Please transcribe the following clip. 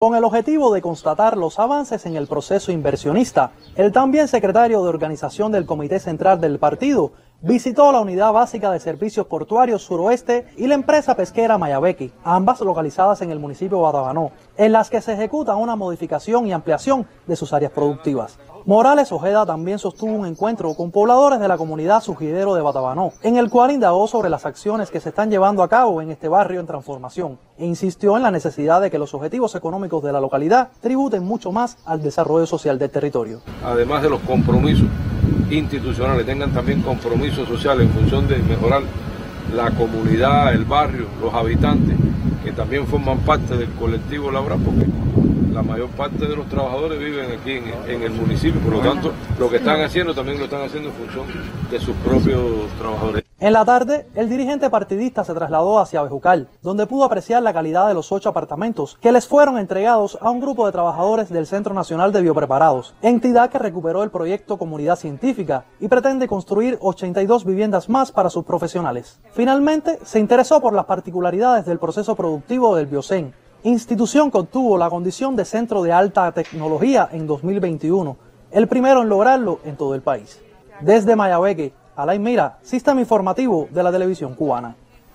Con el objetivo de constatar los avances en el proceso inversionista, el también secretario de organización del Comité Central del partido visitó la Unidad Básica de Servicios Portuarios Suroeste y la empresa pesquera Mayabequi, ambas localizadas en el municipio de Batabanó, en las que se ejecuta una modificación y ampliación de sus áreas productivas. Morales Ojeda también sostuvo un encuentro con pobladores de la comunidad Sujidero de Batabanó, en el cual indagó sobre las acciones que se están llevando a cabo en este barrio en transformación e insistió en la necesidad de que los objetivos económicos de la localidad tributen mucho más al desarrollo social del territorio. Además de los compromisos institucionales, tengan también compromisos sociales en función de mejorar la comunidad, el barrio, los habitantes, que también forman parte del colectivo laboral, porque la mayor parte de los trabajadores viven aquí en, el municipio, por lo tanto, lo que están haciendo también lo están haciendo en función de sus propios trabajadores. En la tarde, el dirigente partidista se trasladó hacia Bejucal, donde pudo apreciar la calidad de los ocho apartamentos que les fueron entregados a un grupo de trabajadores del Centro Nacional de Biopreparados, entidad que recuperó el proyecto Comunidad Científica y pretende construir 82 viviendas más para sus profesionales. Finalmente, se interesó por las particularidades del proceso productivo del Biocen, institución que obtuvo la condición de centro de alta tecnología en 2021, el primero en lograrlo en todo el país. Desde Mayabeque, Alain Mira, sistema informativo de la televisión cubana.